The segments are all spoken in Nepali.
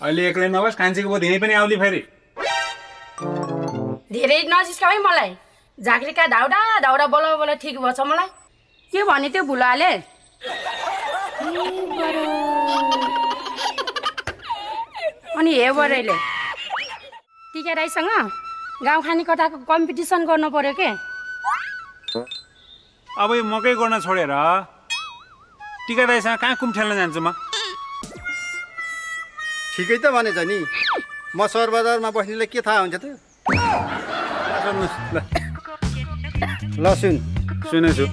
अहिले एक्लै नबस् कान्छीको बुवा धेरै पनि आउली फेरि। धेरै नजिस्का है मलाई। झाँक्रीका धाउडा धाउडा बोला बोला ठिक भएछ मलाई। के भने त्यो भुलाले अनि हे बरैले। टिका राईसँग? गाउँ खाने कथाको कम्पिटिसन गर्नु पर्यो के? अब यो मकै गर्न छोडेर टिका दाईसँग कहाँ कुम खेल्न जान्छु म? ठिकै त भनेछ नि। म सहर बजारमा बस्नेलाई के थाहा हुन्छ त? सुन्नुहोस् ल सुन। सुनेछु।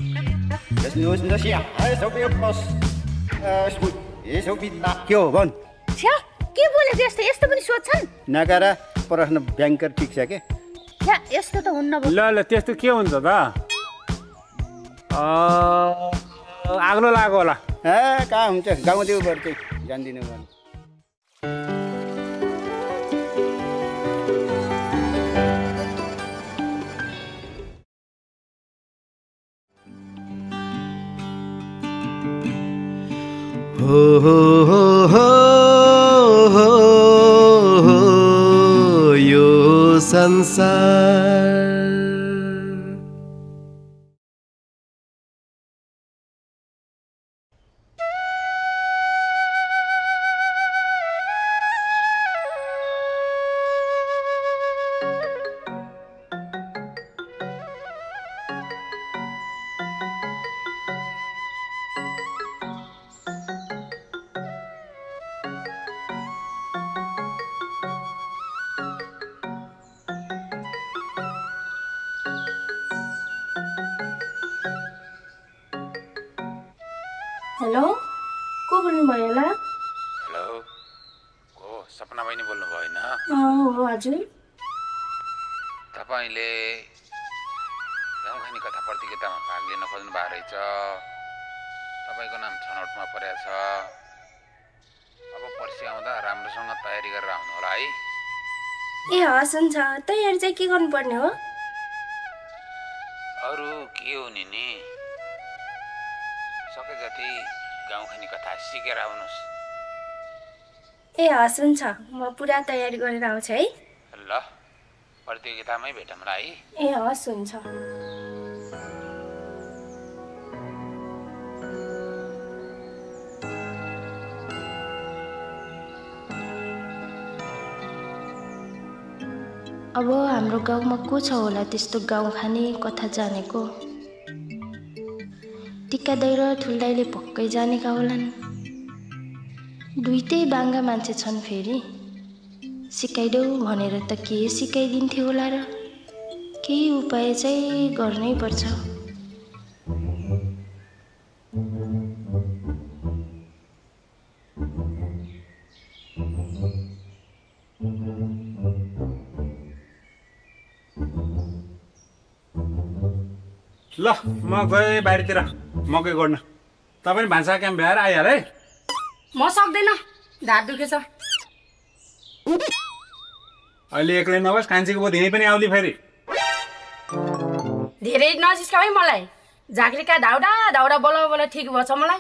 के हो भन्? के बोलेको यस्तो? यस्तो पनि सोध्छन्? नकारा प्रश्न ब्याङ्कर ठिक छ के? यस्तो त हुन्न ल ल त्यस्तो के हुन्छ त? आग्लो लाग्यो होला। ए कहाँ हुन्छ? गाउँदेऊ चाहिँ जान्दिनँ भने हो हो हो हो हो हो यो हेलो? को बोल्नुभयो होला? हेलो? हो सपना बहिनी बोल्नुभयो होइन? हो हजुर। तपाईँले गाउँखानी कथा प्रतियोगितामा भाग लिन खोज्नु भएको रहेछ। तपाईँको नाम छनौटमा परेको छ। अब पर्सि आउँदा राम्रोसँग तयारी गरेर आउनु होला है। ए हस् हुन्छ। तयारी चाहिँ के गर्नुपर्ने हो? अरू के हो नि नि सके जति गाउँखानी कथा सिकेर आउनुहोस्। ए हस् हुन्छ। म पुरा तयारी गरेर आउँछु है। ल प्रतियोगितामै भेटौँला है। ए हस् हुन्छ। अब हाम्रो गाउँमा को छ होला त्यस्तो गाउँ खाने कथा जानेको? टिका दाइ र पक्कै जानेका होलान्। दुइटै बाङ्गा मान्छे छन् फेरि। सिकाइदेऊ भनेर त के सिकाइदिन्थ्यो होला र केही उपाय चाहिँ गर्नै पर्छ। ल म गएँ बारीतिर मकै गर्न। तपाईँ भान्सा काम भ्याएर आइहाल। है म सक्दैन। ढाड दुखेछ। अहिले एक्लै नबस् कान्छीको बुवा धेरै पनि आउली फेरि। धेरै नजिस्का है मलाई। झाँक्रीका धाउडा धाउडा बोला बोला ठिक भएछ मलाई।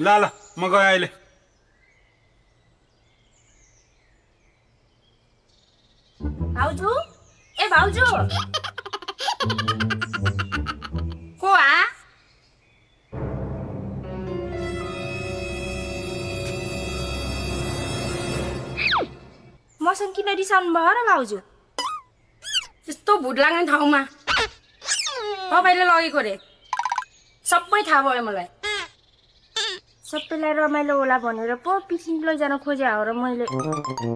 ल ल म गएँ अहिले। भाउजू ए भाउजू। मसँग किन रिसाउनु भयो र भाउजू त्यस्तो भुट लाग्ने ठाउँमा तपाईँले लगेको रे सबै थाहा भयो मलाई सबैलाई रमाइलो होला भनेर पो पिकनिक लैजान खोजे हो र मैले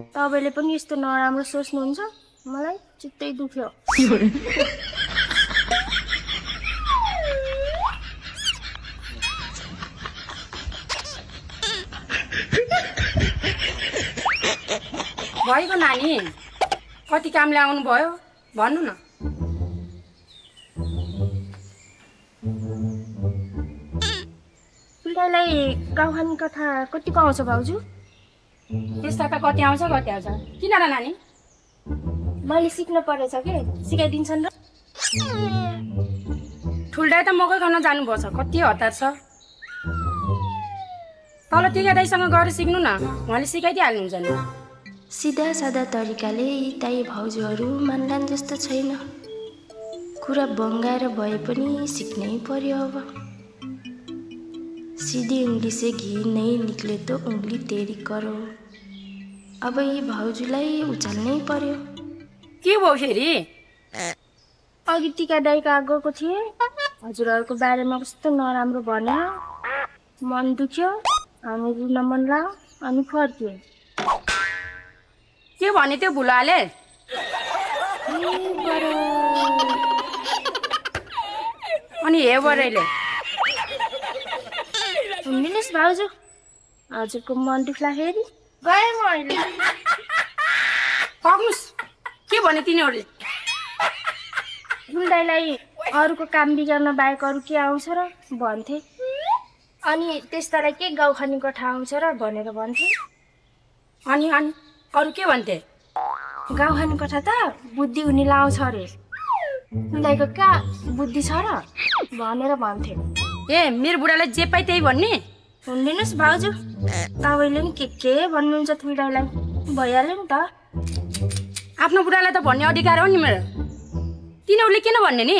तपाईँले पनि यस्तो नराम्रो सोच्नुहुन्छ मलाई चित्तै दुख्यो भएको नानी। कति कामले आउनुभयो? भन्नु न। पिल्लाइलाई गाउँखाने कथा कतिको आउँछ भाउजू? त्यस्ता त कति आउँछ कति आउँछ। किन र नानी? मैले सिक्नु परेछ के? सिकाइदिन्छन् र। ठुल्डा त मकै खान जानुभएको छ। कति हतार छ। तल टिका दाईसँग गएर सिक्नु न। उहाँले सिकाइदिइहाल्नुहुन्छ नि। सिधा सादा तरिकाले यी ताई भाउजूहरू मान्लान् जस्तो छैन। कुरा बङ्गाएर भए पनि सिक्नै पर्यो अब। सिधी उङ्ली से घी नै निक्ले त उङ्ली तेरी करो अब यी भाउजूलाई उचाल्नै पर्यो। के भयो फेरि? अघि टिका दाई कहाँ गएको थिएँ हजुरहरूको बारेमा कस्तो नराम्रो भन्यो मन दुख्यो हामी रुन मन लाग्यो अनि फर्क्यो। के भने त्यो भुलाले? अनि हे बरैले। सुनिदिनुहोस् भाउजू। हजुरको मन दुख्दाखेरि गएँ म अहिले। पक्नुहोस् के भने तिनीहरूले? दाईलाई अरूको काम बिगार्न बाहेक अरू के आउँछ र? भन्थे। अनि त्यस्तालाई के गाउँ खानेको ठाउँ आउँछ र भनेर भन्थे। अनि अनि। अरू के भन्थे? गाउँ खाने कथा त बुद्धि हुनेलाई आउँछ अरे। दाईको कहाँ बुद्धि छ र? भनेर भन्थे। ए मेरो बुढालाई जे पाइ त्यही भन्ने? सुनिदिनुहोस् भाउजू तपाईँले नि के के भन्नुहुन्छ तुलदाईलाई भइहाल्यो नि त। आफ्नो बुढालाई त भन्ने अधिकार हो नि मेरो। तिनीहरूले किन भन्ने नि?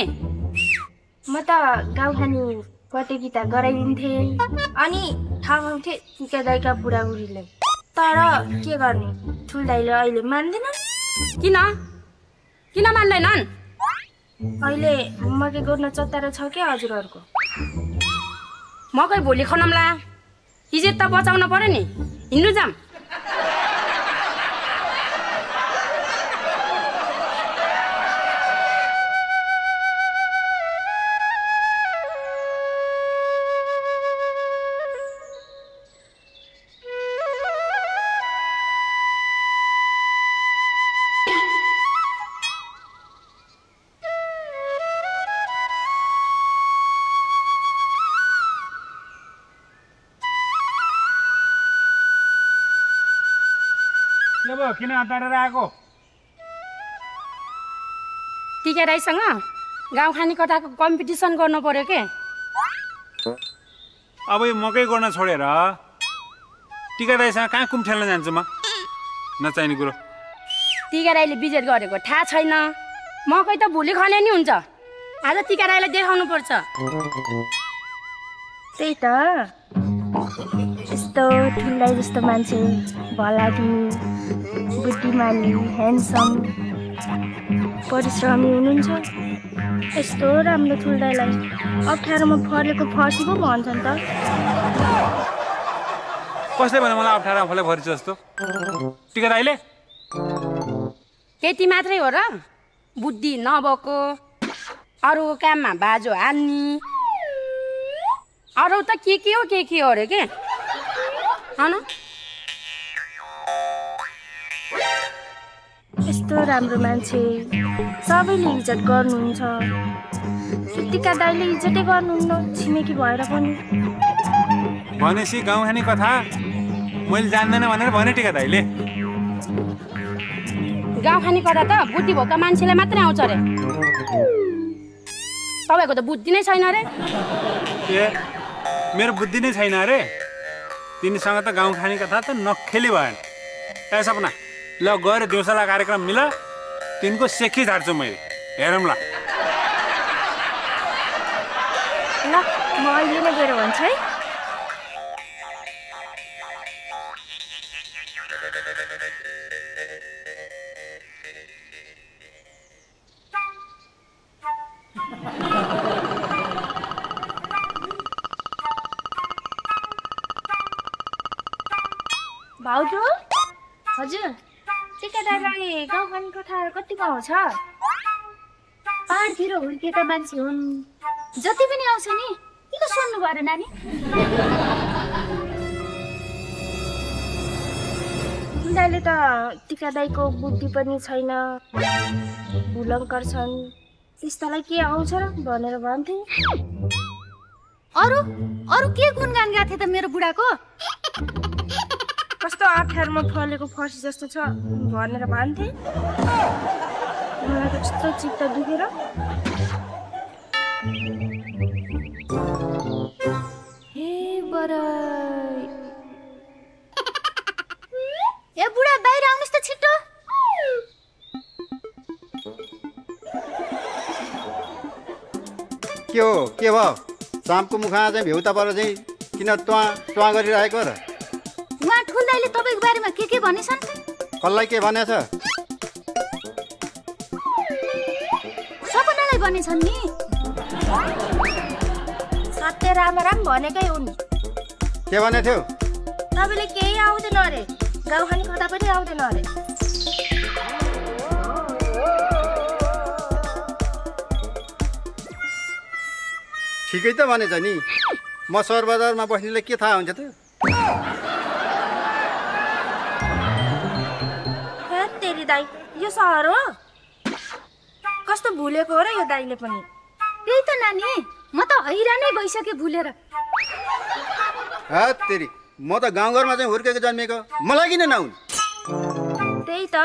म त गाउँ खाने प्रतियोगिता गराइदिन्थेँ। अनि थाहा पाउँथेँ टिका दाईका बुढाबुढीले तर के गर्ने ठुल्दाईले अहिले मान्दैनन् किन किन मान्दैनन् अहिले मकै गर्न चतारो छ क्या हजुरहरूको मकै भोलि खनामला इज्जत त बचाउन पर्यो नि हिँड्नु जाम किन हतारेर आएको? टिका राईसँग गाउँ खाने कथाको कम्पिटिसन गर्नु पर्यो के? अब यो मकै गर्न छोडेर टिका दाईसँग कहाँ कुम खेल्न जान्छु म? नचाहिने कुरो। टिका राईले विजय गरेको थाहा छैन। मकै त भोलि खने नि हुन्छ। आज टिका राईलाई देखाउनु पर्छ। त्यही त। यस्तो जस्तो मान्छे भलादी बुद्धिमानी ह्यान्डसम परिश्रमी हुनुहुन्छ। यस्तो राम्रो ठुल्दाईलाई अप्ठ्यारोमा फलेको फर्सी पो भन्छन् त। कसले भने मलाई अप्ठ्यारो फले भरिछ जस्तो? टिका दाईले? त्यति मात्रै हो र। बुद्धि नभएको अरूको काममा बाजो हान्ने। अरू त के के हो के के हो अरे के? हन? यस्तो राम्रो मान्छे। सबैले इज्जत गर्नुहुन्छ। टिका दाईले इज्जतै गर्नुहुन्न छिमेकी भएर पनि। भनेपछि गाउँ खाने कथा? मैले जान्दैन भनेर भने टिका दाईले। गाउँ खाने कथा त बुद्धि भएका मान्छेलाई मात्रै आउँछ अरे। तपाईँको त बुद्धि नै छैन अरे। ए मेरो बुद्धि नै छैन अरे। तिनीसँग त गाउँ खाने कथा त नखेली भएन। ए सपना। ल गएर दिउँसोला कार्यक्रम मिल। तिनको सेखी झार्छु मैले। हेरौँ ल। अहिले नै गएर भन्छु है। आउँछ पाहाडतिर हुर्केका मान्छे हुन्। जति पनि आउँछ नि किन सुन्नु भयो र नानी? दाइले त टिकादाईको बुद्धि पनि छैन। भुलङ्कर छन् त्यस्तालाई के आउँछ र भनेर भन्थे। अरू? अरू के गुणगान गाएको थियो त मेरो बुढाको? कस्तो अप्ठ्यारोमा फलेको फर्सी जस्तो छ भनेर भन्थे। मलाई त यस्तो चित्त दुखेर हे बराई ए बुढा बाहिर आउनुहोस् त छिटो के हो के भयो सामको मुखमा चाहिँ भ्यौ तपाईँ चाहिँ किन त्वा त्वा गरिरहेको र उहाँ ठुल्दाले तपाईँको बारेमा के के भनेछन् कसलाई के भनेछ सपनालाई भनेछन् नि। सत्य राम राम भनेकै हुन्। के भने थियो? तपाईँले केही आउँदैन अरे। गाउँ खाने कता पनि आउँदैन अरे। ठिकै त भनेछ नि। म सहर बजारमा बस्नेलाई के थाहा हुन्छ त? हे तेरी दाई यो सहर हो। भुलेको हो र यो दाईले पनि। त्यही त नानी म त हैरानै भइसकेँ भुलेर। तेरी म त गाउँघरमा चाहिँ हुर्केको जन्मेको मलाई किन नहुन्? त्यही त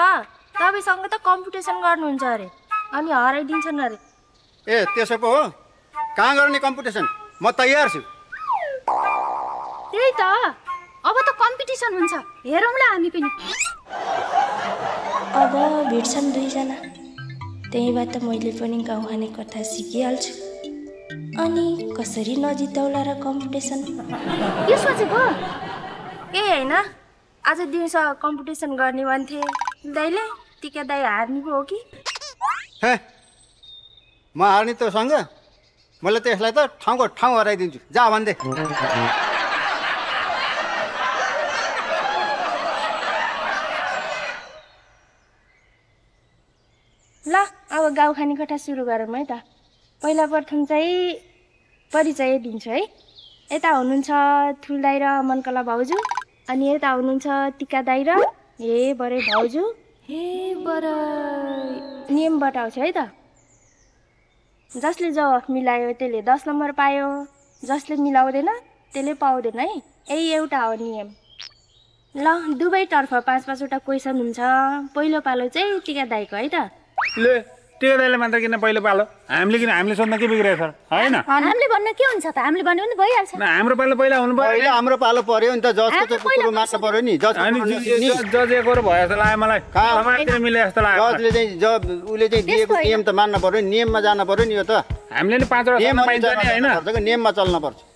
तपाईँसँग त कम्पिटिसन गर्नुहुन्छ अरे अनि हराइदिन्छन् अरे। ए त्यसो पो हो कहाँ गर्ने कम्पिटिसन? म तयार छु। त्यही त अब त कम्पिटिसन हुन्छ हेरौँला हामी पनि। अब भेट्छन् दुईजना। त्यहीँबाट मैले पनि गाउँ खाने कथा सिकिहाल्छु। अनि कसरी नजिताउला र कम्पिटिसन? के सोचेको? ए होइन। आज दिउँसो कम्पिटिसन गर्ने भन्थे। दाइले टिका दाई हार्ने पो हो कि? हे म हार्ने तँसँग? मैले त यसलाई त ठाउँको ठाउँ हराइदिन्छु। जा भन्दे ल अब गाउँ खाने कथा सुरु गरौँ है त। पहिला प्रथम चाहिँ परिचय दिन्छु है। यता हुनुहुन्छ ठुल दाई र मनकला भाउजू अनि यता हुनुहुन्छ टिका दाई र हे बरे भाउजू। हे बर। नियम बटाउँछ है त। जसले जो मिलायो त्यसले दस नम्बर पायो जसले मिलाउँदैन त्यसले पाउँदैन है। यही एउटा हो नियम। ल दुवैतर्फ पाँच पाँचवटा क्वेसन हुन्छ। पहिलो पालो चाहिँ टिका दाईको है त। टिका दाइले मात्र किन पहिलो पालो? हामीले किन हामीले सोध्न के बिग्रेको छ होइन? हामीले भन्नु के हुन्छ त? हामीले भन्यो भने भइहाल्छ। न, हाम्रो पालो पहिला हुनु अहिले पर्यो हाम्रो पालो पर्यो नि त जजको चाहिँ कुरो मान्न पर्यो नि जजको अनि कुरो नसुन्ने। जजेको भयो जस्तो लाग्यो मलाई। कहाँ? तपाईँतिर मिले जस्तो लाग्यो। जजले चाहिँ जब उसले चाहिँ दिएको नियम त मान्न पर्यो नि नियममा जानु पर्यो नि यो त। हामीले नि पाँचवटा नियममा चल्न पर्छ।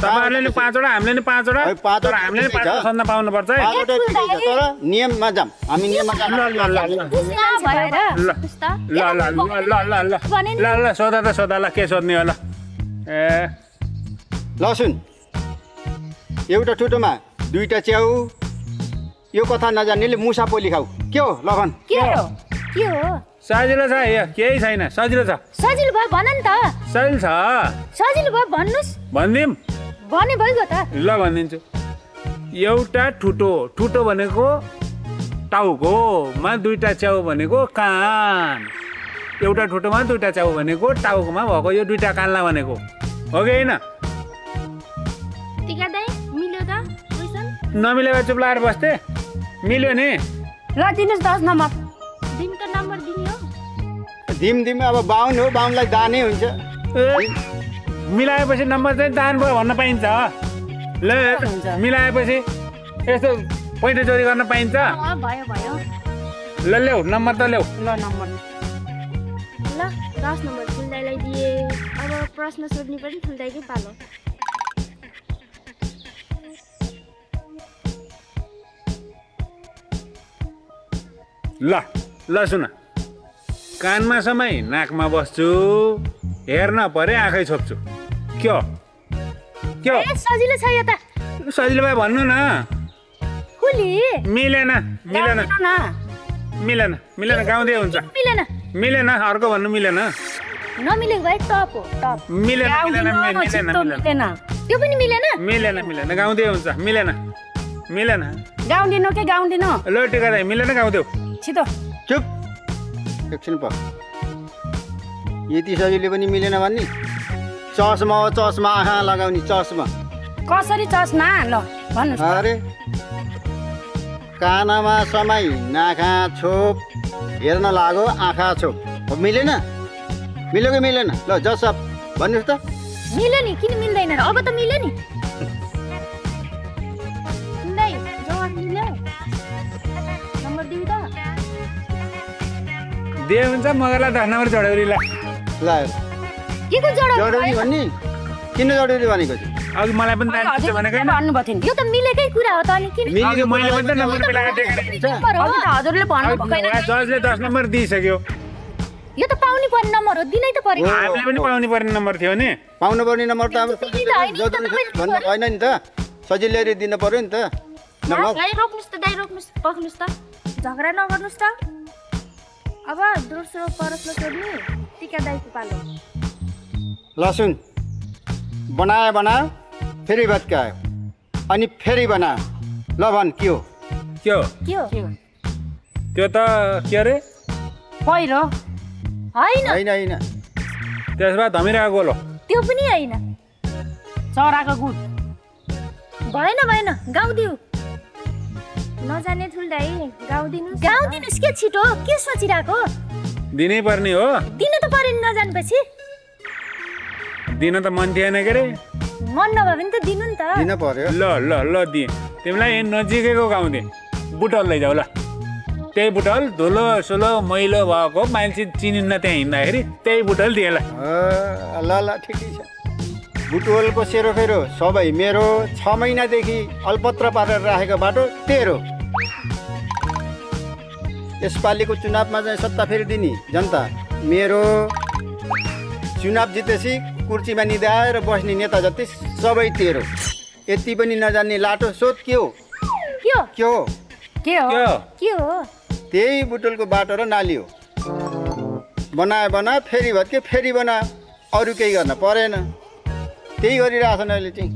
तपाईँहरूले नि पाँचवटा हामीले नि पाँचवटा? है, पाँचवटा तर हामीले नि ठिकै छ। पाँचवटा सोध्न पाउनुपर्छ है। पाँचवटा ठिकै छ तर नियममा जाऊँ। हामी नियममा ल ल ल ल। बुझ्न भएर ल बुझ्छ ल ल ल ल ल ल भने नि। ल ल सोध त सोध ल के सोध्ने हो ल। ए। ल सुन। एउटा टुटोमा दुईटा च्याउ। यो कथा नजान्नेले मुसा पोली खाऊ। के हो ल भन् के हो? के हो? सजिलो छ यो केही छैन। सजिलो छ। सजिलो भयो भन नि त। सजिलो छ। सजिलो भयो भन्नुहोस् भनिदिउँ भने भइगयो त। ल भनिदिन्छु। एउटा ठुटो ठुटो भनेको टाउको मा दुईटा च्याउ भनेको कान। एउटा ठुटोमा दुईटा च्याउ भनेको टाउकोमा भएको यो दुईटा कानलाई भनेको। हो कि होइन? नमिलेर चुप लाएर बस्थे। मिल्यो नि। ल दिनुहोस् दस नम्बर। दिम त नम्बर दिने हो। धिम धिम अब बाहुन हो बाहुनलाई दानै हुन्छ। ए, मिलाएपछि नम्बर चाहिँ दान भयो भन्न पाइन्छ। ल मिलाएपछि यस्तो पैँठो चोरी गर्न पाइन्छ। ल ल्याउ नम्बर त ल्याउ। ल नम्बर। ल दस नम्बर ठुल्दाईलाई दिए। अब प्रश्न सोध्ने पनि ठुल्दाईकै पालो? ल ल सुन। कानमा समय नाकमा बस्छु। हेर्न परे आँखै छोप्छु। के हो के हो ए सजिलो छ यो त। सजिलो भए भन्नु न। मिलेन मिलेन। न। मिलेन मिलेन गाउँदै हुन्छ। मिलेन। मिलेन अर्को भन्नु मिलेन। नमिलेको भए टप हो टप। मिलेन मिलेन मिलेन मिलेन। त्यो पनि मिलेन? मिलेन मिलेन गाउँदै हुन्छ। मिलेन मिलेन। गाउँदिनु के गाउँदिनु? लो टिका दाइ मिलेन गाउँदेऊ। छिटो। चुप। एकछिन प। यति सजिलो पनि मिलेन भन्ने? चस्मा हो चस्मा आँखा लगाउने चस्मा। कसरी चस्मा? ल भन्नुहोस् अरे कानामा समय नाखा छोप। हेर्न लाग्यो आँखा छोप। हो मिलेन? मिल्यो कि मिलेन? ल जस भन्नुहोस् त। मिल्यो नि किन मिल्दैन र? अब त मिल्यो नि। दिए हुन्छ मगरलाई दस नम्बर ल के को जडो जरुरी भन्ने। किन भनेको अघि मलाई पनि भनेको भन्नुभएको थियो यो त मिलेकै कुरा हो त अनि किन? मैले पनि त नम्बर मिलाएर हजुरले भन्नु भएन जजले दस नम्बर दिइसक्यो। यो त पाउनु पर्ने नम्बर हो। दिनै त पर्यो हामीले पनि पाउनु पर्ने नम्बर थियो नि। पाउनु पर्ने नम्बर त त होइन नि त, सजिलै दिनु पर्यो नि त। दाइ रोक्नुहोस् त दाइ रोक्नुहोस् पक्नुहोस् त। झगडा नगर्नुहोस् त। अब दोस्रो परस्न सोध्ने टिका दाइको पालो। लसुन बनायो बनायो फेरि भत्कायो। अनि फेरि बनायो ल भन् के हो? के हो? त्यो त के अरे? पहिरो। होइन। होइन होइन। त्यसो भए धमिरहेको गोलो। त्यो पनि होइन। चराको गुट भएन भएन। गाउँदिउ नजाने ठुल दाइ गाउँदिनु गाउँदिनुहोस् के छिटो? के सोचिरहेको? दिनै पर्ने हो। दिनु त पर्यो नि नजानेपछि। दिन त मन थिएन के अरे मन नभए पनि त दिनु नि त। दिन पर्यो। ल ल ल दिएँ। तिमीलाई नजिकैको गाउँ दिएँ बुटल लैजाऊ ल। त्यही बुटल धुलो सुलो मैलो भएको मान्छे चिनिन्न त्यहाँ हिँड्दाखेरि त्यही बुटल दिएँ ल। अ, ल ल ठिकै छ। बुटवलको सेरोफेरो सबै मेरो छ महिनादेखि अलपत्र पारेर राखेको बाटो तेरो। यसपालिको चुनावमा चाहिँ सत्ता फेरि दिने जनता। मेरो चुनाव जितेपछि कुर्सीमा निधाएर बस्ने नेता जति सबै तेरो। यति पनि नजान्ने लाटो सोध के हो? के हो? के हो? त्यही बुटुलको बाटो र नाली हो। बनायो बनायो फेरि भत्के फेरि बनायो अरू केही गर्न परेन। त्यही गरिरहेछन् अहिले चाहिँ।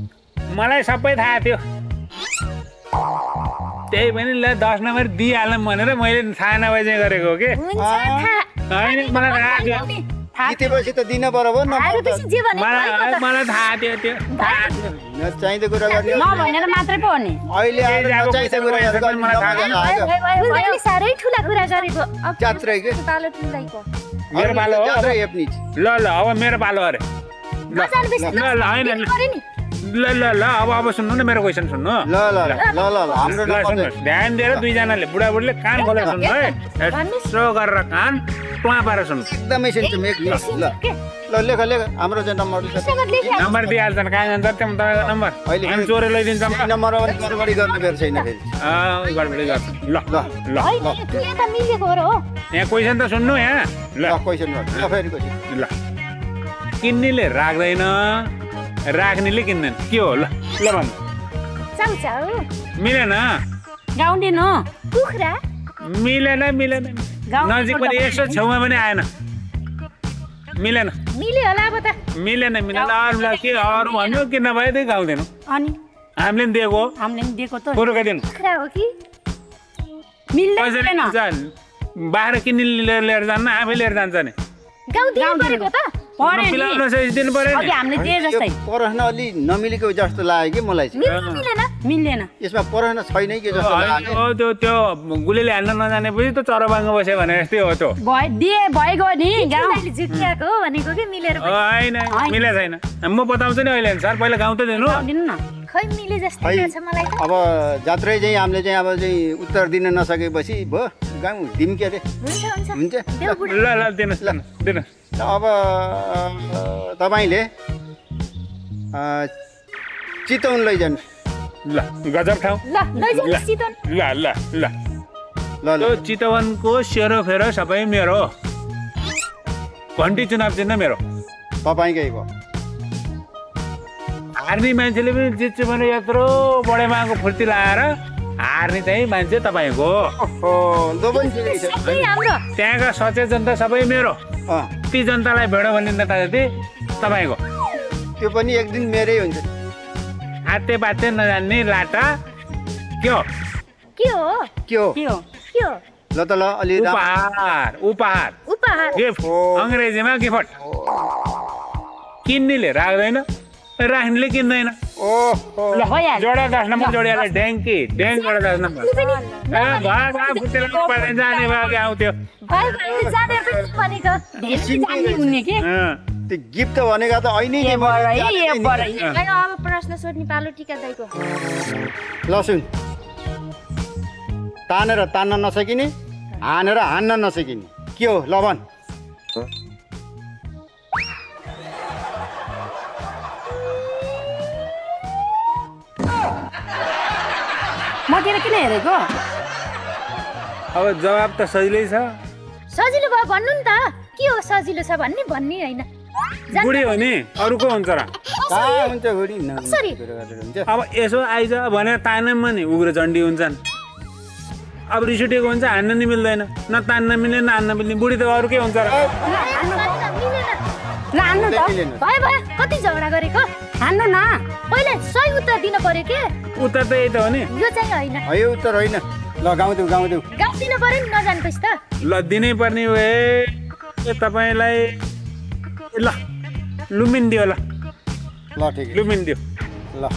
मलाई सबै थाहा थियो। त्यही पनि ल दस नम्बर दिइहालौँ भनेर मैले थाहा नभए चाहिँ गरेको हो कि? मलाई थाहा थियो। जितेपछि त दिन भने मलाई थाहा थियो त्यो। नचाहिँदो कुरा गर्ने नभनेर मात्रै पो हो नि अहिले नचाहिँदो कुरा मलाई साह्रै ठुला कुरा गरेको। जात्रै के? पालो मेरो पालो हो। जात्रै ल ल अब मेरो पालो अरे। ल ल होइन ल ल ल अब अब सुन्नु न मेरो क्वेसन सुन्नु ल ल ल ल हाम्रो नम्बर ध्यान दिएर दुईजनाले बुढाबुढीले कान खोलेर सुन्नु है यसो गरेर कान टुवा पारेर सुन्नु एकदमै सिन्छु ल ल लेख लेख हाम्रो चाहिँ नम्बर नम्बर दिइहाल्छन् कहाँ जान्छ त्यो तपाईँको नम्बर अहिले हामी चोरी लैदिन्छौँ पनि गडबडी गर्ने बेर छैन फेरि अँ, गडबडी गर्छ ल ल ल यहाँ क्वेसन त सुन्नु यहाँ ल क्वेसन गर्नु ल फेरि क्वेसन ल किन्नेले राख्दैन राख्नेले किन्दैन के हो? ल ल चाउ मिलेन? गाउँदिनु कुखुरा? मिलेन मिलेन। गाउँ नजिक पनि यसो छेउमा पनि आएन। मिलेन। मिल्यो होला अब त। मिलेन मिलेन। अरूलाई के अरू भन्यो कि नभए त्यही गाउँदैन अनि? हामीले पनि दिएको हो। हामीले पनि दिएको त। पुरुको दिन कुखुरा हो कि? मिल्दैन बाहिर किन्ने लिएर लिएर जान्न आफै लिएर जान्छ नि। गाउँ दिनु गाउँ परेको त। हामीले दिए यो जस्तै। अलि नमिलेको जस्तो लाग्यो कि मलाई चाहिँ। मिल्दैन। यसमा प्रश्न छैन कि त्यो त्यो गुलीले हाल्न नजानेपछि त चरोबाङ्ग बस्यो भने जस्तै हो त्यो। दिए भइगयो नि मैले हो भनेको कि मिलेर। होइन। मिलेको छैन। म बताउँछु नि अहिले सर पहिला गाउँ त दिनु। न। खै मिले जस्तै खै लाग्छ मलाई त। अब जात्रै चाहिँ हामीले चाहिँ अब चाहिँ उत्तर दिन नसकेपछि भयो गाउँ दिउँ के अरे। हुन्छ ल ल दिनुहोस् ल। दिनुहोस् अब लैजानु। ल गजब ठाउँ ल ल ल ल ल। ल त्यो चितवनको सेरोफेरो सबै मेरो। घन्टी चुनाव चिन्ह मेरो। तपाईँकै भयो हार्ने मान्छेले पनि जित्छु भने यत्रो बडेमाको फुर्ती लगाएर हार्ने चाहिँ मान्छे तपाईँको ओहो त्यो पनि ठिकै छ सबै हाम्रो। त्यहाँका सचेत जनता सबै मेरो। ती जनतालाई भेडो भन्ने नेता जति तपाईँको। त्यो पनि एक दिन मेरै हुन्छ। हाते पाते नजान्ने लाटा। के हो? के हो? के हो? के हो? के हो? ल त ल अलि उपहार उपहार। उपहार। गिफ्ट। अङ्ग्रेजीमा गिफ्ट। किन्नेले राख्दैन राख्नेले किन्दैन। ओहो। जोडा दस नम्बर ड्याङ्की ड्याङ्क जोडा दस जाने भयो कि? आउँथ्यो त्यो गिफ्ट त भनेको त अहिले अब प्रश्न सोध्ने पालो टिका दाइको लसुन तानेर तान्न नसकिने हानेर हान्न नसकिने। के हो? लवन मतिर किन हेरेको? अब जवाब त सजिलै छ। सजिलो भयो भन्नु नि त। के हो सजिलो छ भन्ने? भन्ने होइन। बुढी हो नि अरू को हुन्छ र हुन्छ बुढी अब यसो आइज भनेर तानमा नि उग्रो झन्डी हुन्छन् अब रिस उठेको हुन्छ हान्न नि मिल्दैन न तान्न मिल्ने न हान्न मिल्ने बुढी त अरू के हुन्छ र भयो भयो कति झगडा गरेको हान्नु न पहिला सही उत्तर दिन पर्यो के उता त यही त हो नि यो चाहिँ होइन है उत्तर होइन ल गाउँदेऊ गाउँदेऊ गाउँ दिन पर्यो नि नजानुहोस् त ल दिनै पर्ने भए ए तपाईँलाई ल लुम्बिन दियो ल ल ठिक। लुम्बिन दियो ल।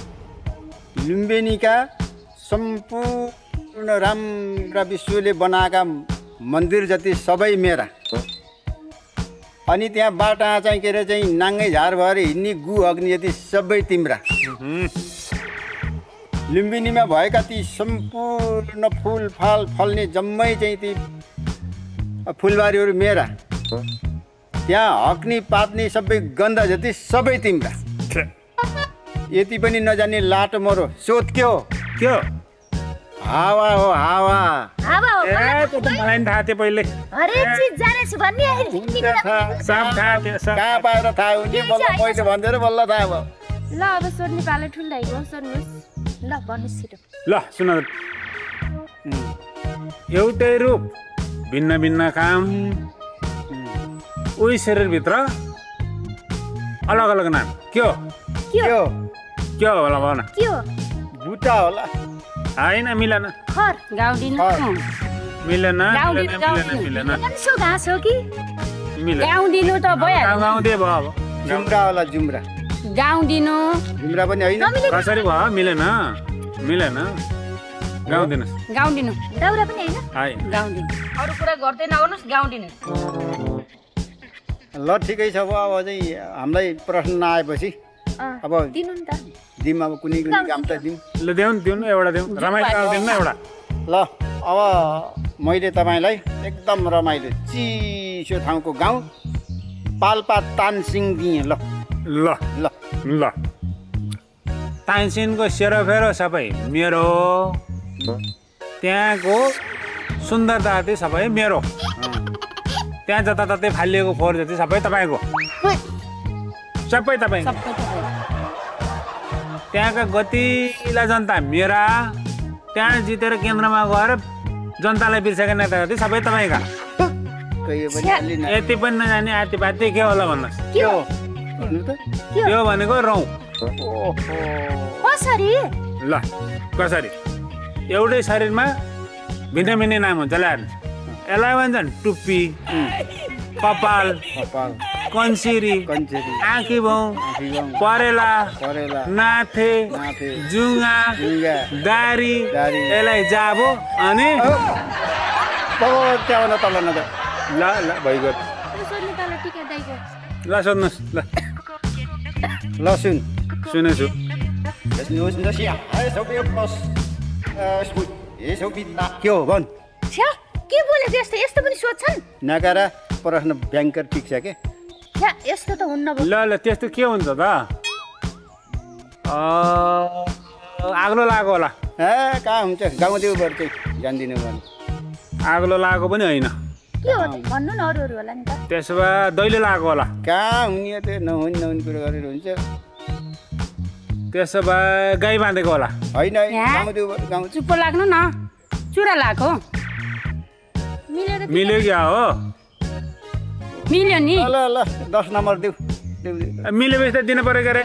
लुम्बिनीका सम्पूर्ण राम्रा विश्वले बनाएका मन्दिर जति सबै मेरा। अनि त्यहाँ बाटा चाहिँ के अरे चाहिँ नाङ्गै झार भएर हिँड्ने गु अग्नि जति सबै तिम्रा। लुम्बिनीमा भएका ती सम्पूर्ण फुल फाल फल्ने जम्मै चाहिँ ती फुलबारीहरू मेरा। त्यहाँ हक्ने पात्ने सबै गन्ध जति सबै तिम्रा। यति पनि नजान्ने लाटो मरो सोध के हो। के हो? हावा हो हावा। हावा हो ए त्यो त मलाई नि थाहा थियो पहिले। हरेक चिज जानेछु भन्ने आएर हुन्छ थाहा सब थाहा थियो सब कहाँ पाएर थाहा हुने बल्ल मैले भन्दै बल्ल थाहा भयो। ल अब सोध्ने पालो ठुल्दाइको सोध्नुहोस्। ल भन्नुहोस् छिटो। ल सुन एउटै रूप भिन्न भिन्न काम। उही शरीरभित्र अलग अलग नाम। के हो? के हो? के हो? होला भन। के हो? बुटा होला। होइन मिलेन। खर गाउँदिनु मिलेन गाउँदिनु, मिलेन मिलेन गाउँदिनु। मिलेन। कन्सो घाँस हो कि? मिलेन। गाउँदिनु त गाउँ गाउँदै भयो अब। जुम्रा होला जुम्रा। गाउँदिनु। जुम्रा पनि होइन। कसरी भयो? मिलेन मिलेन। गाउँदिनुहोस् गाउँदिनु। दाउरा पनि होइन? होइन। गाउँदिनु। अरू कुरा गर्दै नगर्नुहोस् गाउँदिनु। ल ठिकै छ अब अब चाहिँ हामीलाई प्रश्न नआएपछि अब दिनु नि त। दिउँ अब कुनै कुनै काम त दिउँ। ल देऊ न दिउँ एउटा दिउँ। रमाइलो दिउँ न एउटा। ल अब मैले तपाईँलाई एकदम रमाइलो चिसो ठाउँको गाउँ पाल्पा तानसिङ दिएँ। ल। ल। ल। ल। तानसिनको सेरोफेरो सबै मेरो। त्यहाँको सुन्दरता जति सबै मेरो। त्यहाँ जताततै फालिएको फोहोर जति सबै तपाईँको। सबै तपाईँ त्यहाँका गतिला जनता मेरा त्यहाँ जितेर केन्द्रमा गएर जनतालाई बिर्सेका नेता जति सबै तपाईँका। यति पनि नजाने आतिपाती के होला भन्नुहोस्? त्यो भनेको रौँ। ओहो। कसरी? ल कसरी? एउटै शरीरमा भिन्न भिन्न नाम हुन्छ ल भन्छन् टुप्पी कपाल कन्सिरी आँखी भाउ आँखीगाउँ परेला नाथे जुङ्गा दारी। यसलाई जाबो अनि ल ल भइगयो ल सोध्नुहोस् ल ल सुन सुनेछु के हो भन् के बोलेको यस्तो? यस्तो पनि सोध्छन् नकारा प्रश्न ब्याङ्कर ठिक छ के? यस्तो त हुन्न ल ल त्यस्तो के हुन्छ त? आग्लो लागेको होला। ए कहाँ हुन्छ? गाउँदेउबाट चाहिँ जान्दिनँ भने आग्लो लागेको पनि होइन। के हो त? भन्नु न अरू अरू होला नि त। त्यसो भए दैलो लागेको होला। कहाँ हुने त्यो? नहुने नहुने कुरो गरेर हुन्छ। त्यसो भए गाई बाँधेको होला। होइन चुप्पो लाग्नु न। चुरा लगाएको मिलेर मिल्यो क्या हो? मिल्यो नि। ल ल दस नम्बर देऊ। मिलेपछि त दिनु पऱ्यो के अरे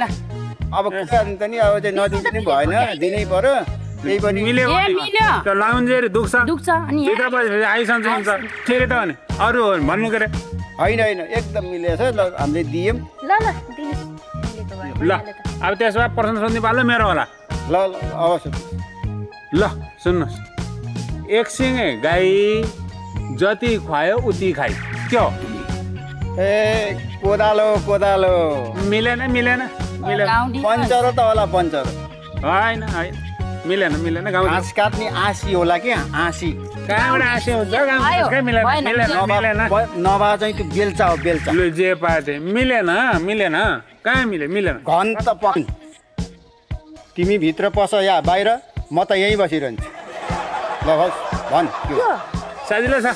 अब के गर्नु त नि अब चाहिँ नदिनु पनि भएन दिनै पर्यो त्यही पनि मिल्यो त लाउन्जेरी दुख्छ। दुख्छ अनि आइसन्च हुन्छ। ठिकै त भने अरू हो भने भन्नु के अरे होइन होइन एकदम मिलेछ ल हामीले दियौँ। ल ल ल। अब त्यसो भए प्रश्न सोध्ने पालो मेरो होला। ल ल अवश्य। ल सुन्नुहोस्। एक सिङे गाई। जति खुवायो उति खाइ के हो ए कोदालो कोदालो। मिलेन मिलेन मिलेन। पन्चरो त होला पन्चरो होइन होइन। मिलेन मिलेन गाउँ घाँस काट्ने आँसी होला क्या आँसी? कहाँबाट आसे हुन्छ? नभए चाहिँ त्यो बेल्चा हो बेल्चा। लु जे पाए मिलेन मिलेन। कहाँ मिले? मिलेन। घन त पन तिमी भित्र पस या बाहिर म त यहीँ बसिरहन्छु। ल होस् भन्? सजिलो छ।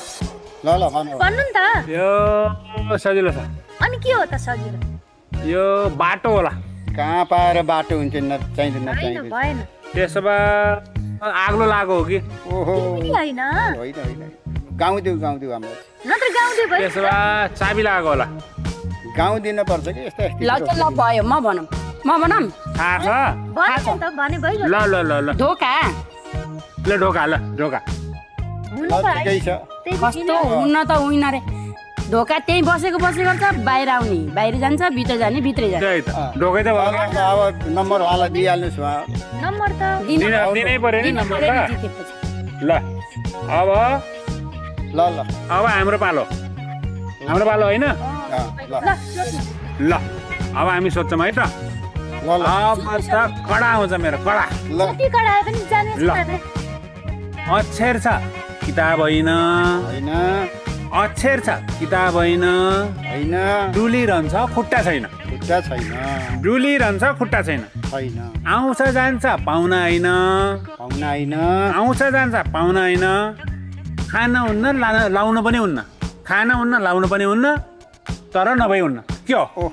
ल ल भन् भन्नु नि त। यो सजिलो छ। अनि के हो त सजिलो? यो बाटो होला। कहाँ पाएर बाटो हुन्छ न चाहिँदैन चाहिँदैन। भएन। त्यसो भए आग्लो लागेको हो कि? ओहो। होइन। होइन होइन। गाउँ दिउ हाम्रो। नत्र गाउँदै भयो त्यसो भए चाबी लागेको होला। गाउँ दिनुपर्छ कि यस्तो यस्तो ल ल भयो म भनौँ। म भनौँ। थाहा छ। भन्यो नि त भने भइगयो। ल ल ल ल। धोका ल ढोका ल ढोका। हुनु त है ठिकै छ? त्यही कस्तो हुन्न त होइन रे धोका त्यहीँ बसेको बसेको छ बाहिर आउने। बाहिर जान्छ भित्र जाने भित्रै जान्छ त्यही त। ढोकै त भयो। अब अब नम्बर उहाँलाई दिइहाल्नुहोस् उहाँ नम्बर त दिन। दिन दिनै पर्यो नि दिन नम्बर पऱ्यो नि त जितेपछि। ल। अब? ल ल। अब हाम्रो पालो। हाम्रो पालो होइन? ल अब हामी सोध्छौँ है त। अब त कडा आउँछ मेरो कडा। ल। अक्षर छ। किताब होइन। होइन। अक्षर छ किताब होइन। होइन। डुलिरहन्छ खुट्टा छैन। खुट्टा छैन। डुलिरहन्छ खुट्टा छैन। छैन। आउँछ जान्छ पाहुना होइन। पाहुना होइन। आउँछ जान्छ पाहुना होइन। खान हुन्न लाउनु पनि हुन्न। खान हुन्न लाउनु पनि हुन्न तर नभई हुन्न। के हो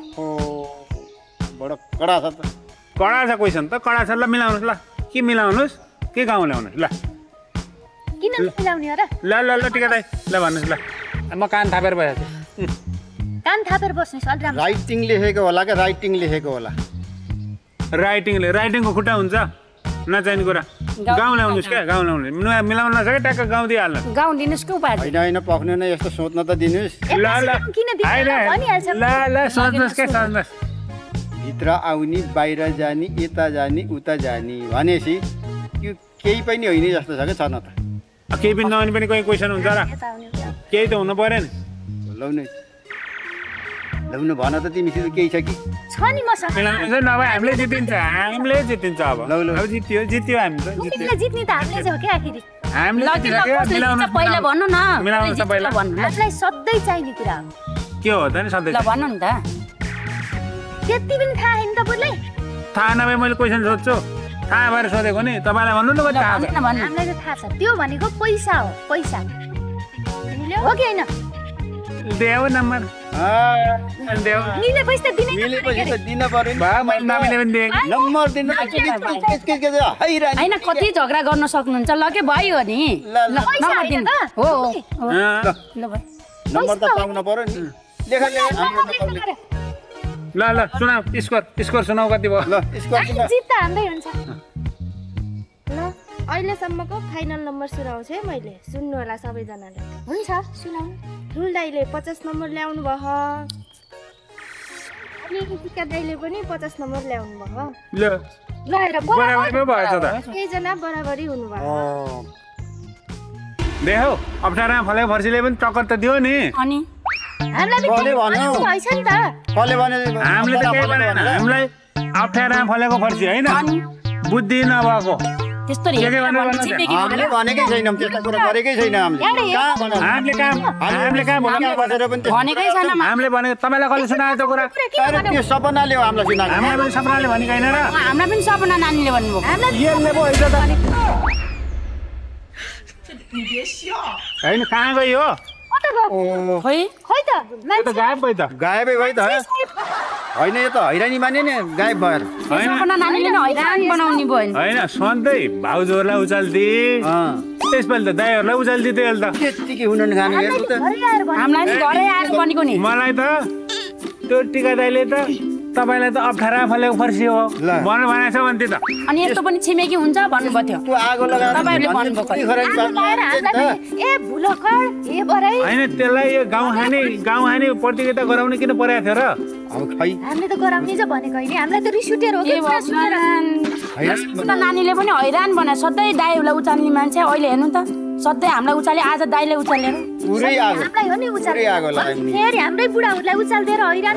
बडो कडा छ त। कडा छ क्वेसन त? कडा छ। ल मिलाउनुहोस् ल। के मिलाउनुहोस्? के गाउँ ल्याउनुहोस् ल। किन मिलाउने हो र? ल ल ल ठिकै दाइ ल भन्नुहोस् ल। म कान थापेर भइहाल्छु कान थापेर बस्नुहोस् अलि राम्रो। राइटिङ लेखेको होला क्या राइटिङ लेखेको होला? राइटिङले राइटिङको खुट्टा हुन्छ? नचाहिने कुरा। गाउँ ल्याउनुहोस् क्या गाउँ ल्याउनुहोस्। मिला- मिलाउन नसके ट्याक्क गाउँ दिइहाल्नु। गाउँ दिनुहोस् के उपाय होइन होइन पक्नु नै यस्तो सोध्न त दिनुहोस्। ल ल। ल ल सोध्नुहोस् क्या सोध्नुहोस्। भित्र आउने बाहिर जाने यता जाने उता जाने भनेपछि यो केही पनि होइन जस्तो छ क्या छन त। केही पनि नआउने पनि कोही क्वेसन हुन्छ र। केही त हुनु पऱ्यो नि लौ न लौ न भन त तिमीसित केही छ कि छ नि मसँग नभए हामीले जितिन्छ हामीले जितिन्छ अब लौ, लौ। अब जित्यो जित्यो हामी त जित्यो तिमीलाई जित्ने त हामीले चाहिँ हो क्या आखिरी हामीले ल कि भन्नु न मिलाउनु कसले त पहिला। जित्छ भन्नु ल। हामीलाई सधैँ चाहिने कुरा हो के हो त नि सधैँ ल भन्नु नि त त्यति पनि थाहा छैन तपाईँलाई थाहा नभए मैले क्वेसन सोध्छु थाहा भएर सोधेको नि? तपाईँलाई भन्नु न थाहा छ। हामीलाई त थाहा छ। त्यो भनेको पैसा हो पैसा। हो कि होइन? देऊ नम्बर आ, देऊ। मिले पैसा दिनै मिलेपछि त दिन पर्यो नि। बा मैले नमिले पनि दिएँ। नम्बर दिन हैरानी। होइन कति झगडा गर्न सक्नुहुन्छ? ल के भयो नि? ल, ल। ल नम्बर दिनु त? हो हो हो। अँ, ल भयो। नम्बर त पाउनु पर्यो नि। लेख लेख हाम्रो नम्बर लेख। ल ल सुनाऊ स्कोर स्कोर सुनाऊ कति भयो। ल स्कोर जित त हाम्रै हुन्छ। ल अहिलेसम्मको फाइनल नम्बर सुनाउँछु है मैले। सुन्नु होला सबैजनाले। हुन्छ सुनाउनु ठुल दाईले पचास नम्बर ल्याउनु भयो। अनि टिका दाईले पनि पचास नम्बर ल्याउनु भयो। ल। ल हेर बराबरी। पो भएछ त। दुईजना बराबरी हुनुभयो। देखाउ अप्ठ्यारोमा फलेको फर्सीले पनि टक्कर त दियो नि। अनि? हामीलाई कसले पनि भन्यो? भएछ नि त। कसले भने हामीले त केही भनेन? हामीलाई अप्ठ्यारोमा फलेको फर्सी होइन। बुद्धि नभएको। हामीले भनेकै छैनौँ त्यस्तो कुरा गरेकै छैन हामीले। कहाँ भनेर? हामीले कहाँ हामीले कहाँ हामी भन्नु बसेर पनि त्यस्तो भनेकै छैन। हामीले भनेको तपाईँलाई कसले सुनायो त्यो कुरा? अरे त्यो सपनाले हो हामीलाई सुनाएको। हामीलाई पनि सपनाले भनेको होइन र। हामीलाई पनि सपना नानीले भन्नुभयो। यसले पो होइन त। होइन कहाँ गयो? गायब भयो त। गायबै भयो त होइन यो त हैरानी माने नि गायब भएर। होइन। सपना नानीले नै हैरान बनाउने भयो नि। होइन सधैँ भाउजूहरूलाई उचाल्दिए अँ, त्यसपालि त दाईहरूलाई उचाल्दिए अहिले त। त्यत्तिकै हुनु मलाई त त्यो टिका दाईले त तपाईँलाई त अप्ठ्यारो फलेको फर्सी हो। भन्नु भनेको छ भने त। अनि यस्तो पनि छिमेकी हुन्छ भन्नुभएको थियो त्यो आगो होइन त्यसलाई यो गाउँ खाने गाउँ खाने प्रतियोगिता गराउने किन परेको थियो र? अब खै। हामीले त गराउने चाहिँ भनेको होइन हामीलाई त रिस उठेर हो कि नानीले पनि हैरान बनायो सधैँ दाईहरूलाई उचाल्ने मान्छे अहिले हेर्नु त। सधैँ हामीलाई उचाले आज दाईले उचालेर पुरै आगो। हामीलाई हो नि उचाल पुरै आगो लगायो नि। फेरि हाम्रै बुढाहरूलाई उचालिदिएर हैरान